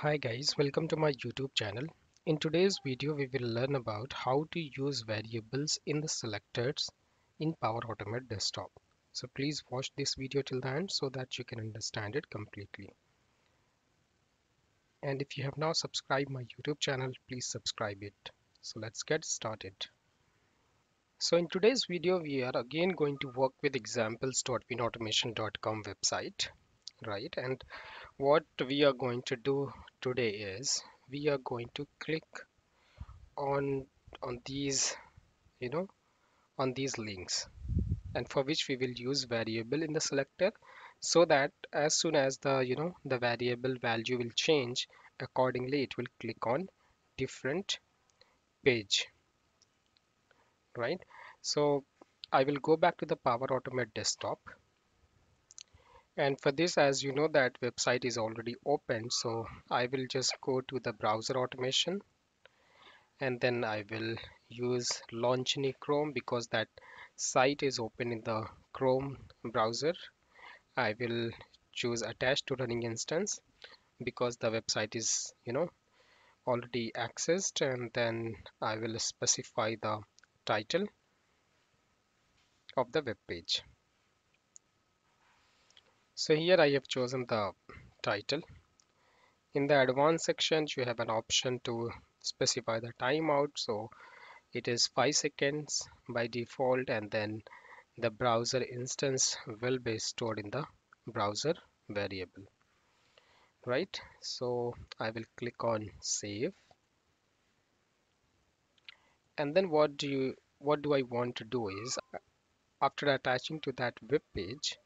Hi guys, welcome to my YouTube channel. In today's video, we will learn about how to use variables in the selectors in Power Automate Desktop. So please watch this video till the end so that you can understand it completely. And if you have not subscribed my YouTube channel, please subscribe it. So let's get started. So in today's video, we are again going to work with examples.winautomation.com website, right? And what we are going to do today is we are going to click on on these you know on these links and for which we will use variable in the selector so that as soon as the you know the variable value will change accordingly it will click on different page right? So I will go back to the Power Automate desktop and for this as you know that website is already open so I will just go to the browser automation. And then I will use Launch new Chrome because that site is open in the Chrome browser. I will choose attach to running instance because the website is you know already accessed. And then I will specify the title of the web page so here I have chosen the title. In the advanced section you have an option to specify the timeout. So it is 5 seconds by default and then the browser instance will be stored in the browser variable. Right? So I will click on save. And then what do you what do I want to do is after attaching to that web page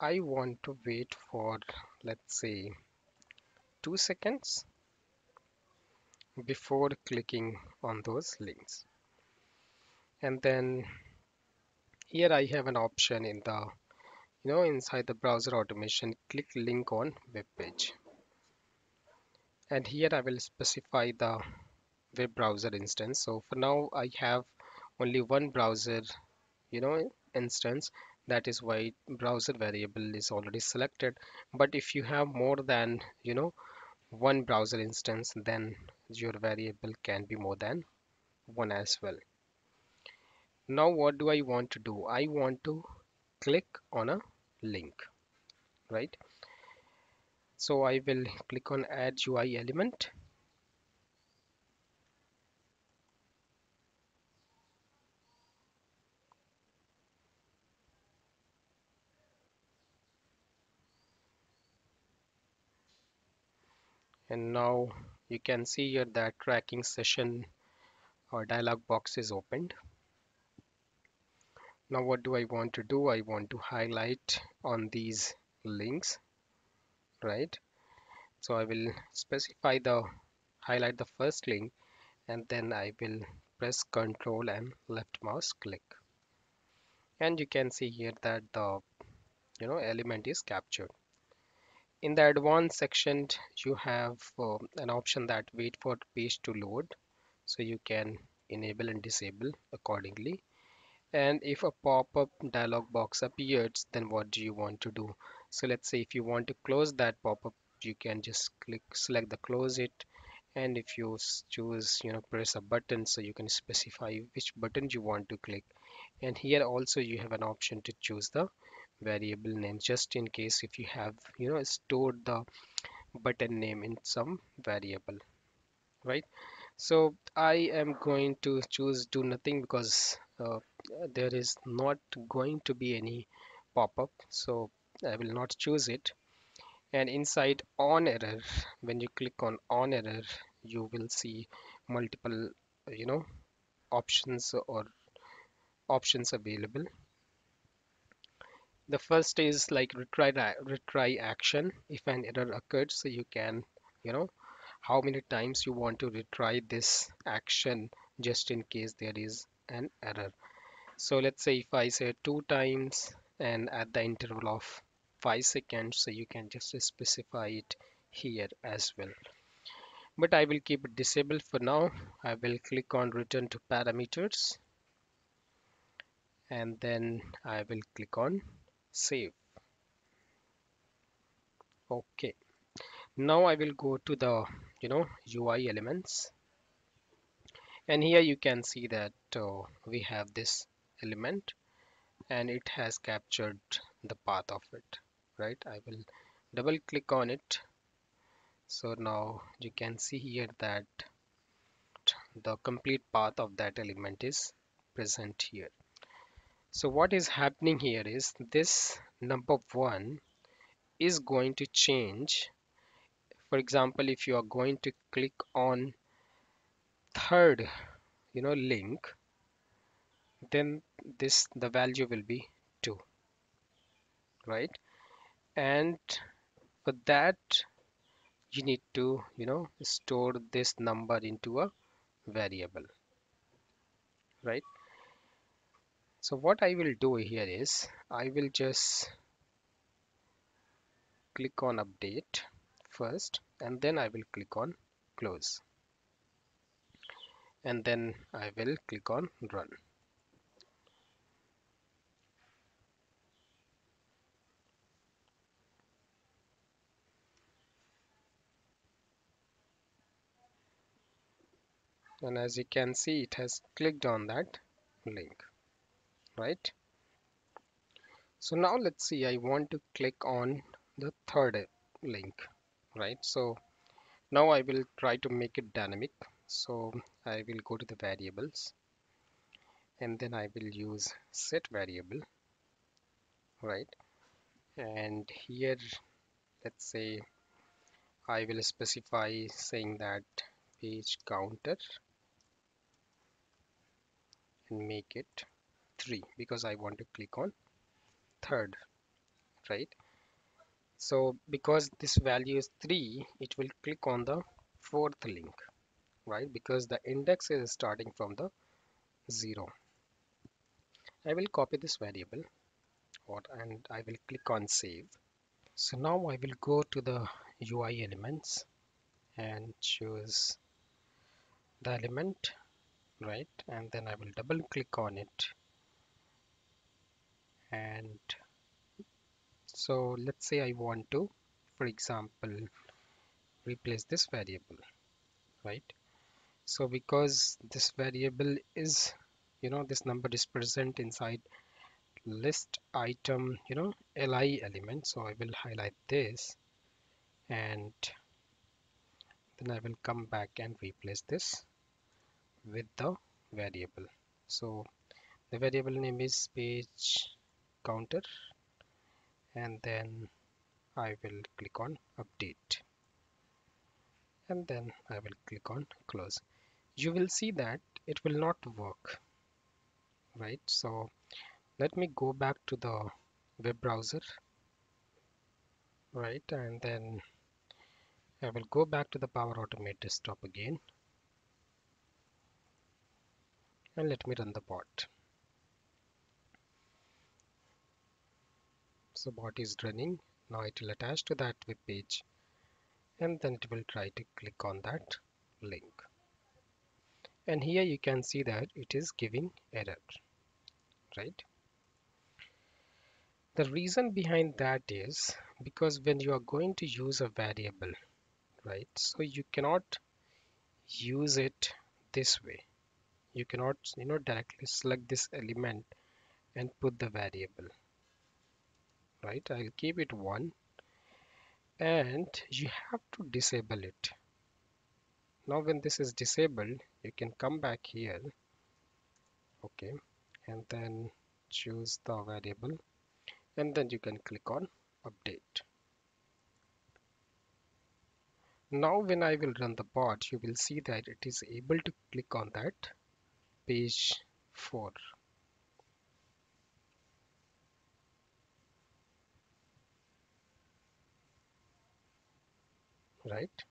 I want to wait for let's say two seconds before clicking on those links. And then here I have an option in the you know inside the browser automation click link on web page. And here I will specify the web browser instance. So for now I have only one browser you know instance that is why browser variable is already selected. But if you have more than you know one browser instance then your variable can be more than one as well. Now what do I want to do? I want to click on a link right? So I will click on add UI element and now you can see here that tracking session or dialog box is opened. Now what do I want to do? I want to highlight on these links right? So I will specify the highlight the first link and then I will press control and left mouse click. And you can see here that the you know element is captured in the advanced section you have uh, an option that wait for page to load. So you can enable and disable accordingly. And if a pop-up dialog box appears then what do you want to do? So let's say if you want to close that pop-up you can just click select the close it. And if you choose you know press a button so you can specify which button you want to click. And here also you have an option to choose the variable name just in case if you have you know stored the button name in some variable right? So I am going to choose do nothing because uh, there is not going to be any pop-up so I will not choose it. And inside on error when you click on on error you will see multiple you know options or options available the first is like retry retry action if an error occurred. So you can you know how many times you want to retry this action just in case there is an error. So let's say if I say two times and at the interval of five seconds so you can just specify it here as well. But I will keep it disabled for now. I will click on return to parameters and then I will click on save. Okay. Now I will go to the you know UI elements. And here you can see that uh, we have this element and it has captured the path of it right? I will double click on it. So now you can see here that the complete path of that element is present here so what is happening here is this number one is going to change. For example if you are going to click on third you know link then this the value will be 2 right? And for that you need to you know store this number into a variable right so what I will do here is I will just click on update first and then I will click on close. And then I will click on run. And as you can see it has clicked on that link right? So now let's see I want to click on the third uh, link right? So now I will try to make it dynamic. So I will go to the variables and then I will use set variable right? And here let's say I will specify saying that page counter and make it 3 because I want to click on third right? So because this value is 3 it will click on the fourth link right? Because the index is starting from the 0 I will copy this variable what and I will click on save. So now I will go to the UI elements and choose the element right? And then I will double click on it and so let's say I want to for example replace this variable right? So because this variable is you know this number is present inside list item you know li element. So I will highlight this and then I will come back and replace this with the variable. So the variable name is page counter and then I will click on update. And then I will click on close. You will see that it will not work right? So let me go back to the web browser right? And then I will go back to the Power Automate desktop again. And let me run the bot so bot is running? Now it will attach to that web page. And then it will try to click on that link. And here you can see that it is giving error right? The reason behind that is because when you are going to use a variable right so you cannot use it this way. You cannot you know directly select this element and put the variable right? I'll keep it one. And you have to disable it. Now when this is disabled you can come back here. Okay. And then choose the variable. And then you can click on update. Now when I will run the bot you will see that it is able to click on that page 4 right?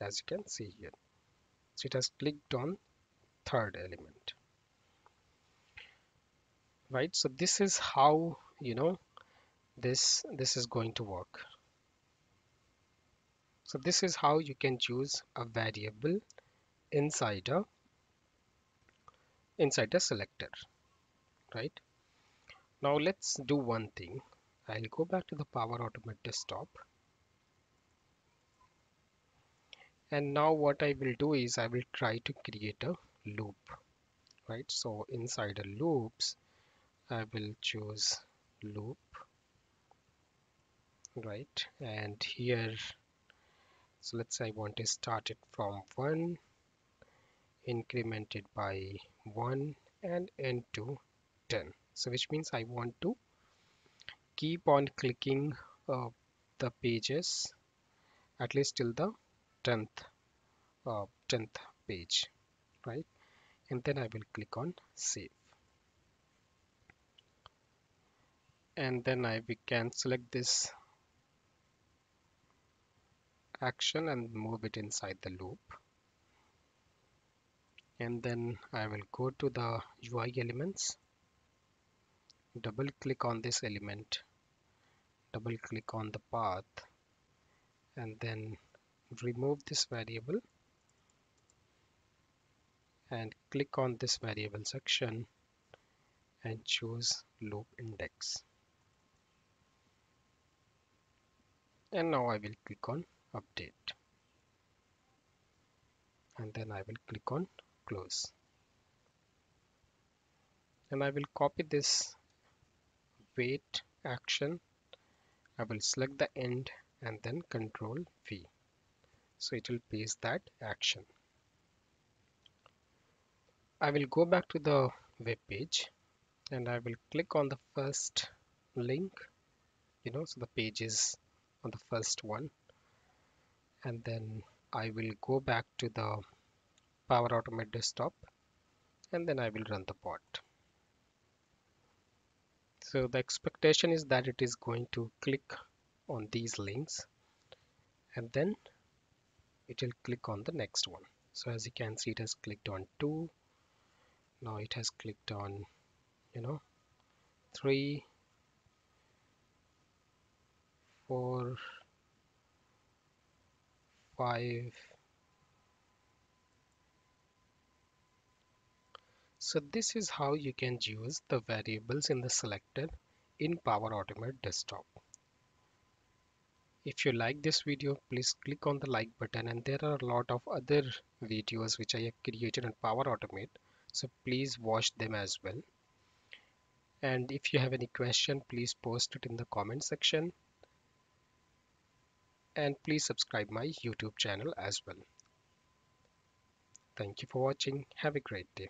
As you can see here. So it has clicked on third element. Right? So this is how you know this this is going to work. So this is how you can choose a variable inside a inside a selector. Right? Now let's do one thing. I'll go back to the Power Automate desktop and now what I will do is I will try to create a loop right? So inside a loops I will choose loop right? And here so let's say I want to start it from 1 incremented by 1 and end to 10 so which means I want to keep on clicking uh, the pages at least till the 10th uh, 10th page right? And then I will click on save. And then I we can select this action and move it inside the loop. And then I will go to the UI elements double click on this element double click on the path and then remove this variable and click on this variable section and choose loop index. And now I will click on update. And then I will click on close. And I will copy this wait action. I will select the end and then control V so it will paste that action I will go back to the web page and I will click on the first link you know so the page is on the first one and then I will go back to the Power Automate desktop and then I will run the bot. So the expectation is that it is going to click on these links and then it will click on the next one. So as you can see it has clicked on 2 now it has clicked on you know 3 4 5 so this is how you can use the variables in the selected in Power Automate desktop if you like this video please click on the like button and there are a lot of other videos which I have created on Power Automate so please watch them as well and if you have any question please post it in the comment section and please subscribe my YouTube channel as well. Thank you for watching. Have a great day.